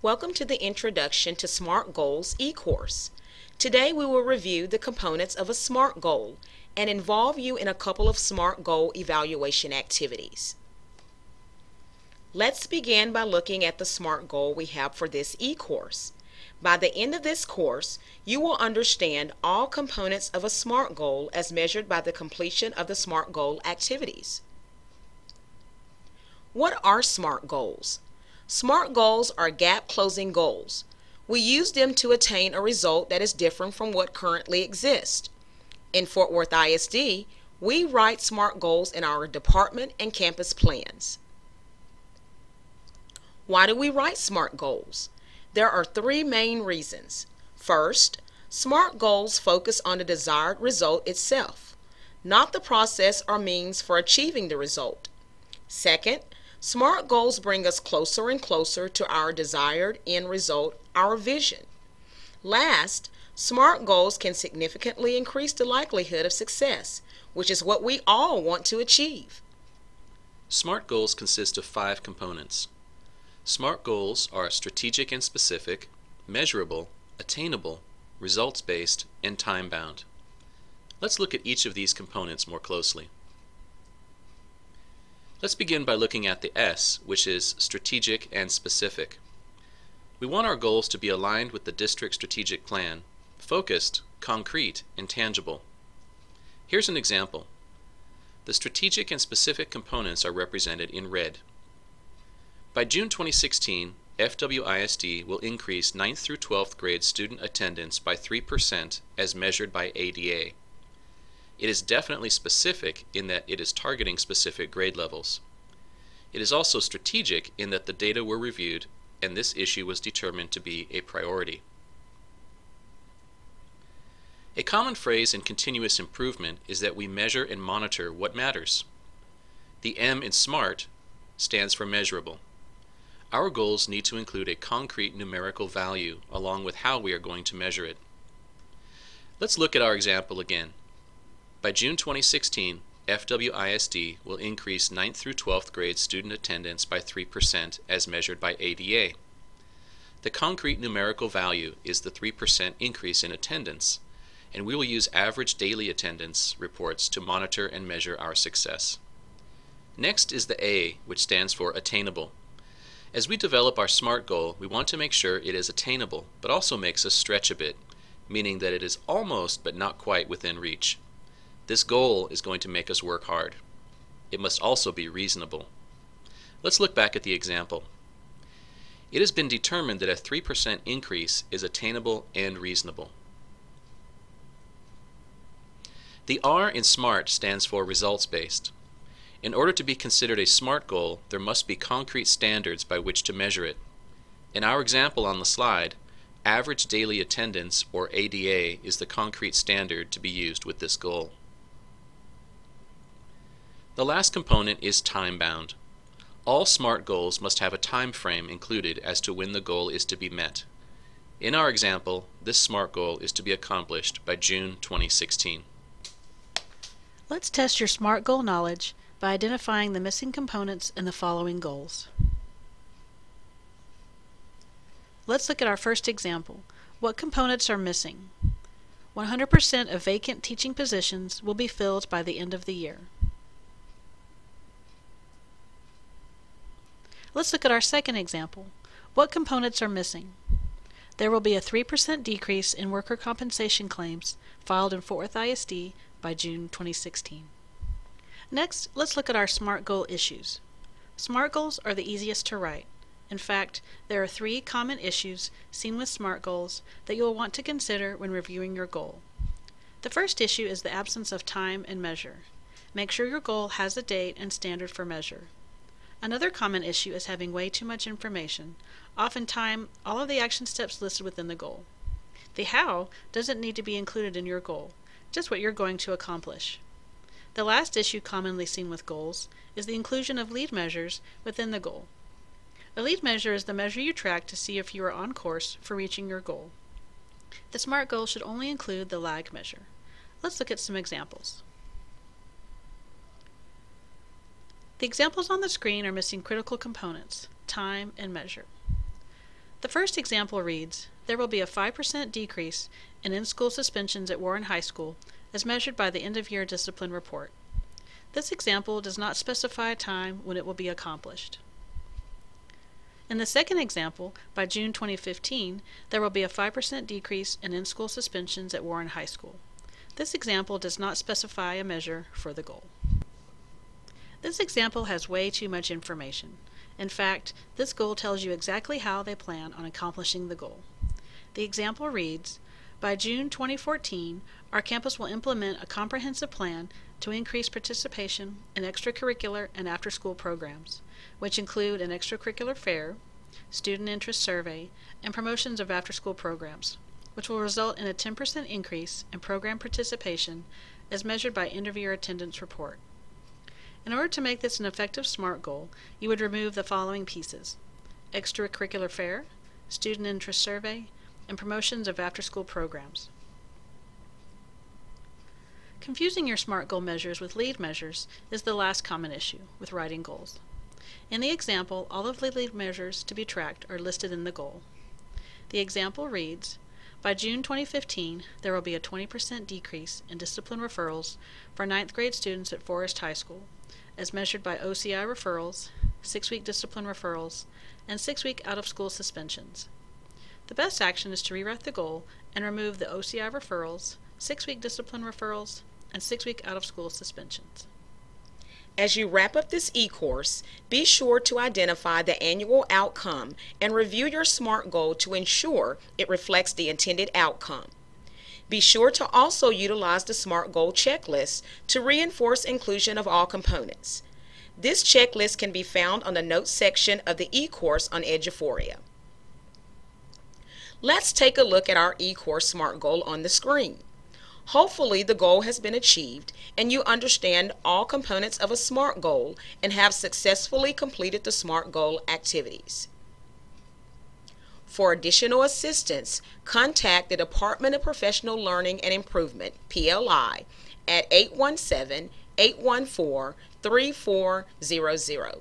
Welcome to the Introduction to SMART Goals e-course. Today we will review the components of a SMART goal and involve you in a couple of SMART goal evaluation activities. Let's begin by looking at the SMART goal we have for this e-course. By the end of this course, you will understand all components of a SMART goal as measured by the completion of the SMART goal activities. What are SMART goals? SMART goals are gap closing goals. We use them to attain a result that is different from what currently exists. In Fort Worth ISD, we write SMART goals in our department and campus plans. Why do we write SMART goals? There are three main reasons. First, SMART goals focus on the desired result itself, not the process or means for achieving the result. Second, SMART goals bring us closer and closer to our desired end result, our vision. Last, SMART goals can significantly increase the likelihood of success, which is what we all want to achieve. SMART goals consist of five components. SMART goals are strategic and specific, measurable, attainable, results-based, and time-bound. Let's look at each of these components more closely. Let's begin by looking at the S, which is strategic and specific. We want our goals to be aligned with the district strategic plan, focused, concrete, and tangible. Here's an example. The strategic and specific components are represented in red. By June 2016, FWISD will increase 9th through 12th grade student attendance by 3% as measured by ADA. It is definitely specific in that it is targeting specific grade levels. It is also strategic in that the data were reviewed and this issue was determined to be a priority. A common phrase in continuous improvement is that we measure and monitor what matters. The M in SMART stands for measurable. Our goals need to include a concrete numerical value along with how we are going to measure it. Let's look at our example again. By June 2016, FWISD will increase 9th through 12th grade student attendance by 3% as measured by ADA. The concrete numerical value is the 3% increase in attendance, and we will use average daily attendance reports to monitor and measure our success. Next is the A, which stands for attainable. As we develop our SMART goal, we want to make sure it is attainable, but also makes us stretch a bit, meaning that it is almost but not quite within reach. This goal is going to make us work hard. It must also be reasonable. Let's look back at the example. It has been determined that a 3% increase is attainable and reasonable. The R in SMART stands for results-based. In order to be considered a SMART goal, there must be concrete standards by which to measure it. In our example on the slide, average daily attendance, or ADA, is the concrete standard to be used with this goal. The last component is time-bound. All SMART goals must have a time frame included as to when the goal is to be met. In our example, this SMART goal is to be accomplished by June 2016. Let's test your SMART goal knowledge by identifying the missing components in the following goals. Let's look at our first example. What components are missing? 100% of vacant teaching positions will be filled by the end of the year. Let's look at our second example. What components are missing? There will be a 3% decrease in worker compensation claims filed in Fort Worth ISD by June 2016. Next, let's look at our SMART goal issues. SMART goals are the easiest to write. In fact, there are three common issues seen with SMART goals that you will want to consider when reviewing your goal. The first issue is the absence of time and measure. Make sure your goal has a date and standard for measure. Another common issue is having way too much information, oftentimes all of the action steps listed within the goal. The how doesn't need to be included in your goal, just what you're going to accomplish. The last issue commonly seen with goals is the inclusion of lead measures within the goal. A lead measure is the measure you track to see if you are on course for reaching your goal. The SMART goal should only include the lag measure. Let's look at some examples. The examples on the screen are missing critical components, time and measure. The first example reads, there will be a 5% decrease in in-school suspensions at Warren High School as measured by the end-of-year discipline report. This example does not specify a time when it will be accomplished. In the second example, by June 2015, there will be a 5% decrease in in-school suspensions at Warren High School. This example does not specify a measure for the goal. This example has way too much information. In fact, this goal tells you exactly how they plan on accomplishing the goal. The example reads, by June 2014, our campus will implement a comprehensive plan to increase participation in extracurricular and after-school programs, which include an extracurricular fair, student interest survey, and promotions of after-school programs, which will result in a 10% increase in program participation as measured by end-of-year attendance report. In order to make this an effective SMART goal, you would remove the following pieces. Extracurricular fair, student interest survey, and promotions of after-school programs. Confusing your SMART goal measures with lead measures is the last common issue with writing goals. In the example, all of the lead measures to be tracked are listed in the goal. The example reads, by June 2015, there will be a 20% decrease in discipline referrals for ninth grade students at Forest High School, as measured by OCI referrals, six-week discipline referrals, and six-week out-of-school suspensions. The best action is to rewrite the goal and remove the OCI referrals, six-week discipline referrals, and six-week out-of-school suspensions. As you wrap up this e-course, be sure to identify the annual outcome and review your SMART goal to ensure it reflects the intended outcome. Be sure to also utilize the SMART goal checklist to reinforce inclusion of all components. This checklist can be found on the notes section of the e-course on Eduphoria. Let's take a look at our eCourse SMART goal on the screen. Hopefully the goal has been achieved and you understand all components of a SMART goal and have successfully completed the SMART goal activities. For additional assistance, contact the Department of Professional Learning and Improvement, PLI, at 817 814 3400.